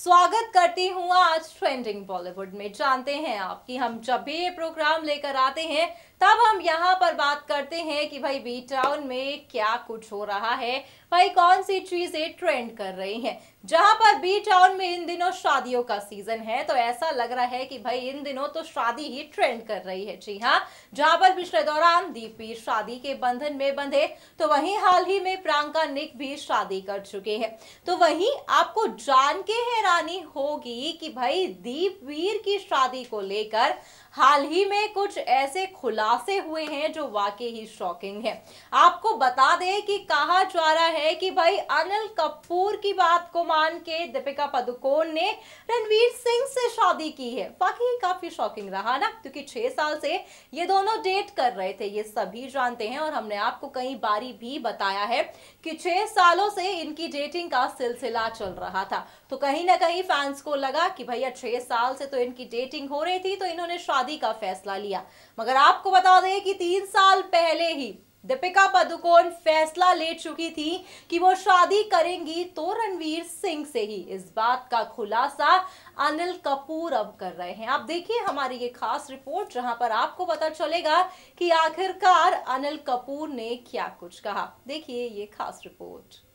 स्वागत करती हूँ आज ट्रेंडिंग बॉलीवुड में। जानते हैं आपकी हम जब भी ये प्रोग्राम लेकर आते हैं तब हम यहाँ पर बात करते हैं कि भाई बी टाउन में क्या कुछ हो रहा है। भाई कौन सी चीज़ें ट्रेंड कर रही हैं? जहाँ पर बी टाउन में इन दिनों शादियों का सीज़न है तो ऐसा लग रहा है कि भाई इन दिनों तो शादी ही ट्रेंड कर रही है। जी हाँ जहाँ पर पिछले दौरान दीपी शादी के बंधन में बंधे तो वहीं हाल ही में प्रियंका, निक भी शादी कर चुके हैं। तो वहीं आपको जान के हैरानी होगी कि भाई दीपवीर की शादी को लेकर हाल ही में कुछ ऐसे खुलासे हुए हैं जो वाकई ही शॉकिंग है। आपको बता दें कि कहा जा रहा है कि भाई अनिल कपूर की बात को मान के दीपिका पदुकोण ने रणवीर सिंह से शादी की है। वाकई काफ़ी शॉकिंग रहा ना, क्योंकि छह साल से ये दोनों डेट कर रहे थे, ये सभी जानते हैं और हमने आपको कई बारी भी बताया है कि छह सालों से इनकी डेटिंग का सिलसिला चल रहा था। तो कहीं ना कहीं फैंस को लगा कि भैया छह साल से तो इनकी डेटिंग हो रही थी तो इन्होंने का फैसला लिया। मगर आपको बता दें कि तीन साल पहले ही दीपिका पदुकोण फैसला ले चुकी थी कि वो शादी करेंगी तो रणवीर सिंह से ही। इस बात का खुलासा अनिल कपूर अब कर रहे हैं। आप देखिए हमारी ये खास रिपोर्ट, जहाँ पर आपको पता चलेगा कि आखिरकार अनिल कपूर ने क्या कुछ कहा। देखिए ये खास रिपोर्ट।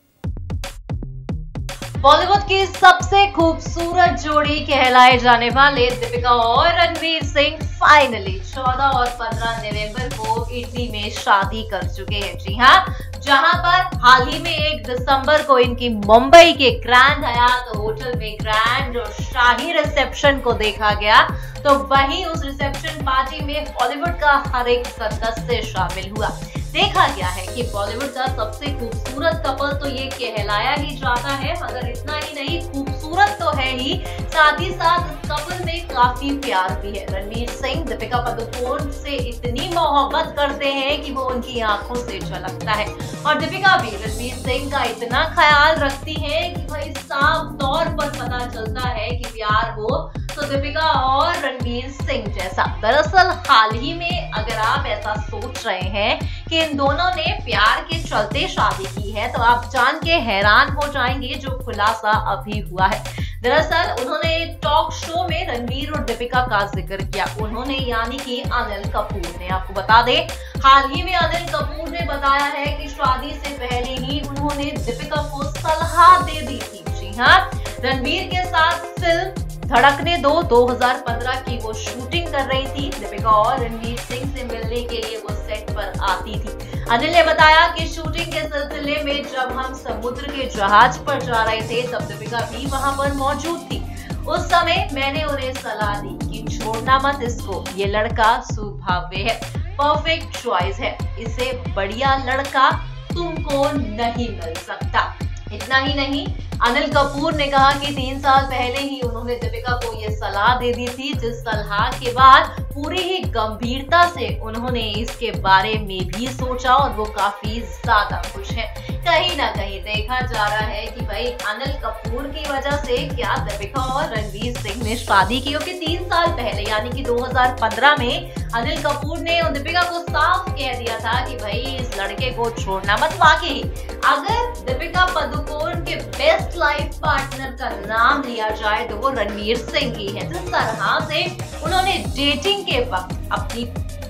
बॉलीवुड की सबसे खूबसूरत जोड़ी कहलाए जाने वाले दीपिका और रणवीर सिंह फाइनली 14 और 15 नवंबर को इटली में शादी कर चुके हैं। जी हाँ जहाँ पर हाल ही में एक दिसंबर को इनकी मुंबई के ग्रैंड हयात होटल में ग्रैंड और शाही रिसेप्शन को देखा गया तो वहीं उस रिसेप्शन पार्टी में बॉलीवुड का हर एक सदस्य शामिल हुआ। देखा गया है कि बॉलीवुड का सबसे खूबसूरत कपल तो ये कहलाया ही जाता है, मगर इतना ही नहीं, खूबसूरत तो है ही। साथ ही साथ कपल में काफ़ी प्यार भी है। रणवीर सिंह, दीपिका पदुकोण से इतनी मोहब्बत करते हैं कि वो उनकी आँखों से झलकता है। और दीपिका भी रणवीर सिंह का इतना ख्याल रखती है कि भाई साफ़ तौर पर पता चलता है कि प्यार हो तो दीपिका और रणवीर सिंह जैसा। दरअसल हाल ही में अगर आप ऐसा सोच रहे हैं कि इन दोनों ने प्यार के चलते शादी की है तो आप जान के हैरान हो जाएँगे जो खुलासा अभी हुआ है। दरअसल, उन्होंने टॉक शो में रणवीर और दीपिका का ज़िक्र किया। उन्होंने यानी कि अनिल कपूर ने आपको बता दें, हाल ही में अनिल कपूर ने बताया है कि शादी से पहले ही उन्होंने दीपिका को सलाह दे दी थी। जी हाँ रणवीर के साथ फ़िल्म धड़कने दो 2015 की वो शूटिंग कर रही थी। दीपिका और रणवीर सिंह से मिलने के लिए वो सेट पर आती थी। अनिल ने बताया कि शूटिंग के सिलसिले में जब हम समुद्र के जहाज़ पर जा रहे थे, तब दीपिका भी वहाँ पर मौजूद थी। उस समय मैंने उन्हें सलाह दी कि छोड़ना मत इसको। ये लड़का सुभाव्य है परफेक्ट चॉइस है। इसे बढ़िया लड़का तुमको नहीं मिल सकता। इतना ही नहीं अनिल कपूर ने कहा कि तीन साल पहले ही उन्होंने दीपिका को ये सलाह दे दी थी, जिस सलाह के बाद पूरी ही गंभीरता से उन्होंने इसके बारे में भी सोचा और वो काफ़ी ज़्यादा खुश है। कहीं ना कहीं देखा जा रहा है कि भाई अनिल कपूर की वजह से क्या दीपिका और रणवीर सिंह ने शादी की क्योंकि तीन साल पहले, यानी कि 2015 में। अनिल कपूर ने दीपिका को साफ़ कह दिया था कि भाई इस लड़के को छोड़ना मत वाकई। अगर दीपिका पदुकोण के बेस्ट लाइफ पार्टनर का नाम लिया जाए तो वो रणवीर सिंह ही है। जिस तरह से उन्होंने डेटिंग के वक्त अपनी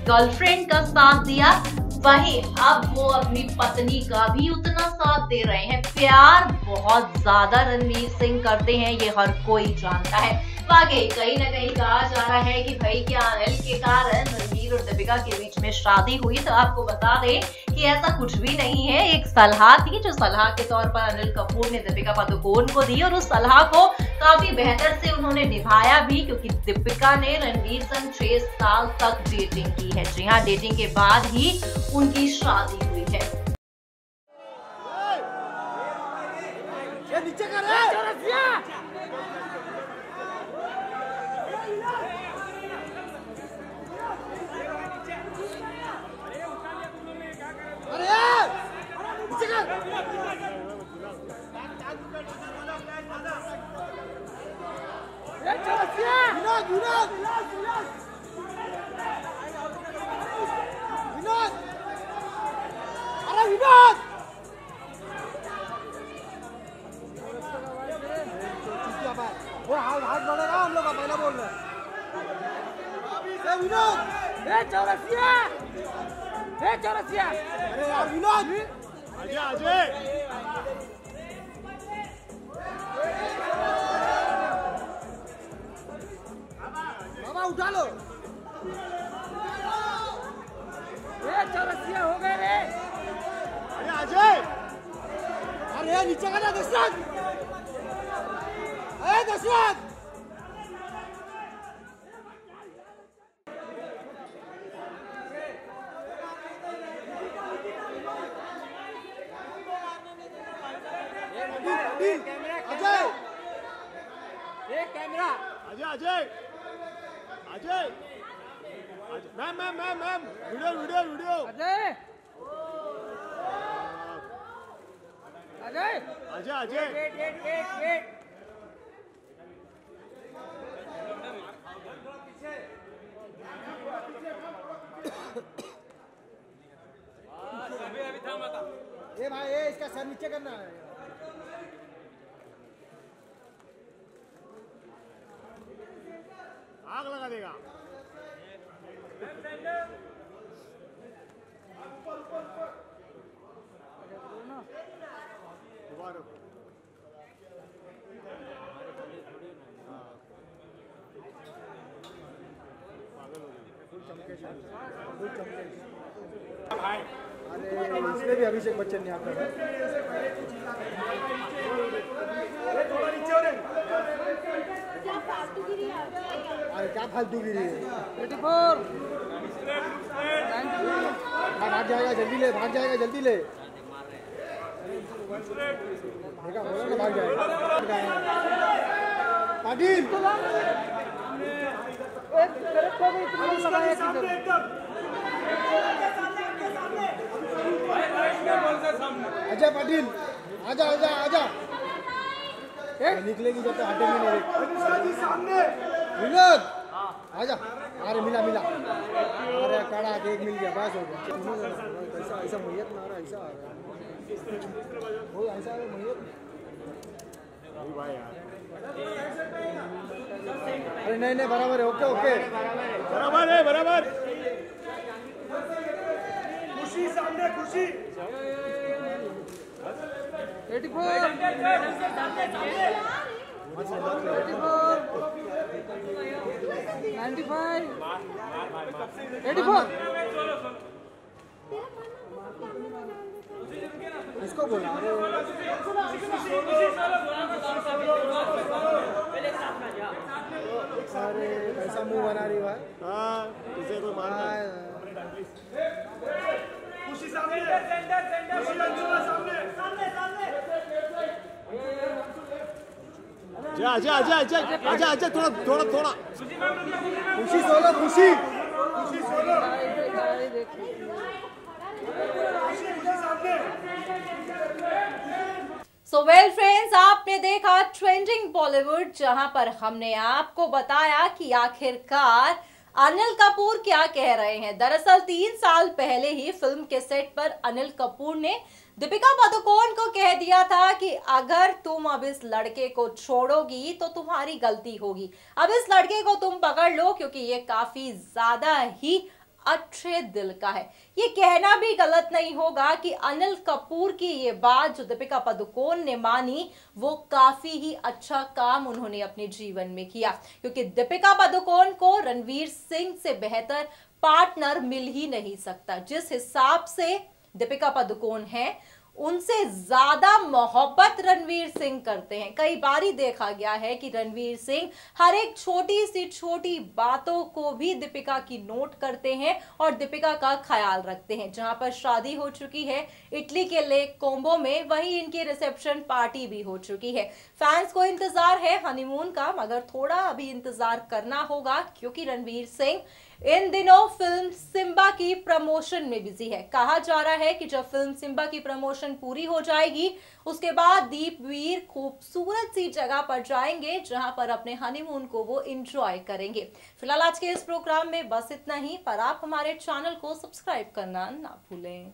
गर्लफ्रेंड का साथ दिया, वही अब वो अपनी पत्नी का भी उतना साथ दे रहे हैं। प्यार बहुत ज़्यादा रणवीर सिंह करते हैं, ये हर कोई जानता है। वाकई कहीं ना कहीं कहा जा रहा है कि भाई क्या अनिल के कारण रणवीर और दीपिका के बीच में शादी हुई? तो आपको बता दें कि ऐसा कुछ भी नहीं है। एक सलाह थी, जो सलाह के तौर पर अनिल कपूर ने दीपिका पादुकोण को दी और उस सलाह को काफ़ी बेहतर से उन्होंने निभाया भी, क्योंकि दीपिका ने रणवीर संग छह साल तक डेटिंग की है। जी हाँ डेटिंग के बाद ही उनकी शादी हुई है। ए चौरसिया ए चौरसिया अरे यार विनोद अजय अजय मामा उठा लो ए चौरसिया हो गए रे अरे अजय अरे नीचे का ना दशरथ ए दशरथ अजय एक camera Ajay Ajay Ajay Ajay ma'am ma'am ma'am ma'am video video video. Ajay. Ajay. Ajay Ajay. Wait wait wait wait ये भाई ये इसका सर नीचे करना है। आग लगा देगा दोबारा अरे इसमें भी अभिषेक बच्चन ने आता। अरे क्या फालतूगिरी है हाँ, भाग जाएगा जल्दी ले भाग जाएगा जल्दी ले। भाग जाएगा। पाटिल! अजय पाटिल आजा आजा आजा। निकलेगी जब तक हटेंगे नहीं। विनोद आजा। अरे मिला मिला। अरे कड़ा केक मिल गया बस हो गया। ऐसा ऐसा मैयत मारा ऐसा आ रहा वो ऐसा मैयत? अभी भाई यार। अरे नहीं नहीं बराबर है ओके ओके बराबर है बराबर खुशी सामने Khushi eighty four ninety five eighty four इसको बोला अरे कैसा मुँह बना रही भाई हाँ इसे कोई मानता है। अजय अजय अजय अजय अजय अजय थोड़ा थोड़ा थोड़ा। खुशी सोलो खुशी। सो वेल फ्रेंड्स आपने देखा ट्रेंडिंग बॉलीवुड जहाँ पर हमने आपको बताया कि आखिरकार अनिल कपूर क्या कह रहे हैं। दरअसल तीन साल पहले ही फ़िल्म के सेट पर अनिल कपूर ने दीपिका पादुकोण को कह दिया था कि अगर तुम अब इस लड़के को छोड़ोगी तो तुम्हारी गलती होगी। अब इस लड़के को तुम पकड़ लो, क्योंकि ये काफ़ी ज़्यादा ही अच्छे दिल का है। ये कहना भी गलत नहीं होगा कि अनिल कपूर की ये बात जो दीपिका पादुकोण ने मानी, वो काफ़ी ही अच्छा काम उन्होंने अपने जीवन में किया। क्योंकि दीपिका पादुकोण को रणवीर सिंह से बेहतर पार्टनर मिल ही नहीं सकता। जिस हिसाब से दीपिका पादुकोण है उनसे ज़्यादा मोहब्बत रणवीर सिंह करते हैं। कई बार ही देखा गया है कि रणवीर सिंह हर एक छोटी सी छोटी बातों को भी दीपिका की नोट करते हैं और दीपिका का ख्याल रखते हैं। जहाँ पर शादी हो चुकी है, इटली के लेक कोम्बो में, वहीं इनकी रिसेप्शन पार्टी भी हो चुकी है। फैंस को इंतज़ार है हनीमून का, मगर थोड़ा अभी इंतज़ार करना होगा, क्योंकि रणवीर सिंह इन दिनों फ़िल्म सिम्बा की प्रमोशन में बिज़ी है। कहा जा रहा है कि जब फ़िल्म सिम्बा की प्रमोशन पूरी हो जाएगी, उसके बाद दीप वीर खूबसूरत सी जगह पर जाएँगे, जहाँ पर अपने हनीमून को वो इंजॉय करेंगे। फ़िलहाल आज के इस प्रोग्राम में बस इतना ही, पर आप हमारे चैनल को सब्सक्राइब करना ना भूलें।